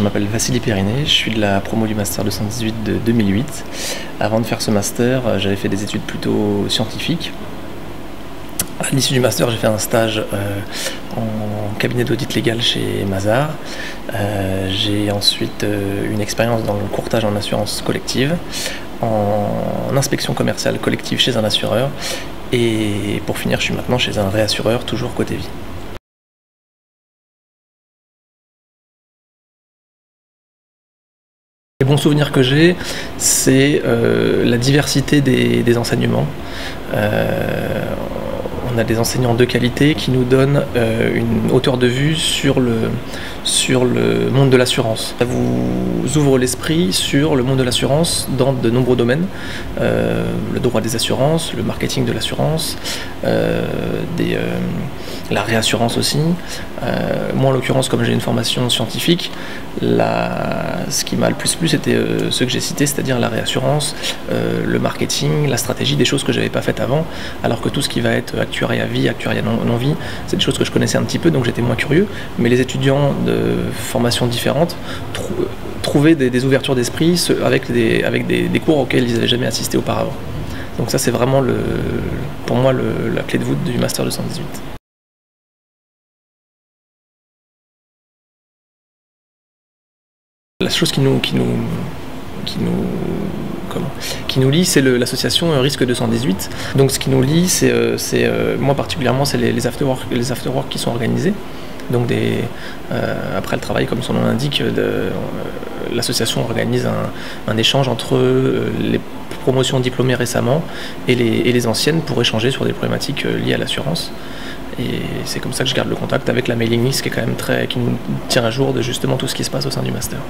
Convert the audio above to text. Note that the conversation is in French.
je m'appelle Vassili Periné, je suis de la promo du master 218 de 2008. Avant de faire ce master, euh, j'avais fait des études plutôt scientifiques. À l'issue du master, j'ai fait un stage euh, en cabinet d'audit légal chez Mazar. Euh, j'ai ensuite une expérience dans le courtage en assurance collective, en inspection commerciale collective chez un assureur. Et pour finir, je suis maintenant chez un réassureur, toujours côté vie. Les bons souvenirs que j'ai, c'est euh, la diversité des, enseignements. Euh, on a des enseignants de qualité qui nous donnent euh, une hauteur de vue sur le, sur le monde de l'assurance. Ça vous ouvre l'esprit sur le monde de l'assurance dans de nombreux domaines. le droit des assurances, le marketing de l'assurance, la réassurance aussi. moi en l'occurrence, comme j'ai une formation scientifique, ce qui m'a le plus plu, c'était euh, ce que j'ai cité, c'est-à-dire la réassurance, euh, le marketing, la stratégie, des choses que je n'avais pas faites avant, alors que tout ce qui va être actuariat vie, actuariat non-vie, c'est des choses que je connaissais un petit peu, donc j'étais moins curieux. Mais les étudiants de formations différentes trouvaient des, ouvertures d'esprit avec, des, avec des, cours auxquels ils n'avaient jamais assisté auparavant. Donc ça, c'est vraiment le, pour moi la clé de voûte du Master 218. La chose qui nous, qui nous, qui nous, comment, qui nous lie, c'est l'association Risque 218. Donc ce qui nous lie, c'est, euh, euh, moi particulièrement, c'est les, les afterwork, les qui sont organisés. Donc euh, après le travail, comme son nom l'indique, l'association organise un, échange entre les promotions diplômées récemment et les, et les, anciennes pour échanger sur des problématiques liées à l'assurance. Et c'est comme ça que je garde le contact avec la mailing list qui est quand même très, qui nous tient à jour de justement tout ce qui se passe au sein du master.